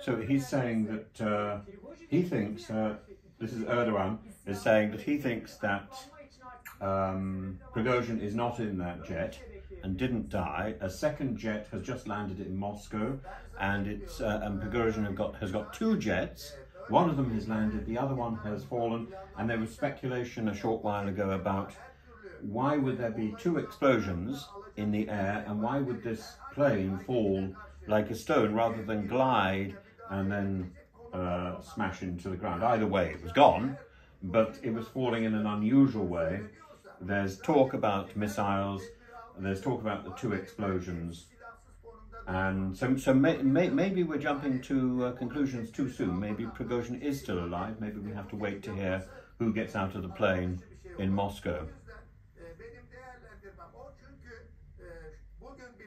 So he's saying that uh, he thinks, uh, this is Erdogan, is saying that he thinks that um, Prigozhin is not in that jet and didn't die. A second jet has just landed in Moscow, and it's uh, and Prigozhin have got, has got two jets. One of them has landed, the other one has fallen, and there was speculation a short while ago about why would there be two explosions in the air, and why would this plane fall like a stone rather than glide and then uh, smash into the ground? Either way, it was gone, but it was falling in an unusual way. There's talk about missiles. There's talk about the two explosions. And so, so may, may, maybe we're jumping to uh, conclusions too soon. Maybe Prigozhin is still alive. Maybe we have to wait to hear who gets out of the plane in Moscow.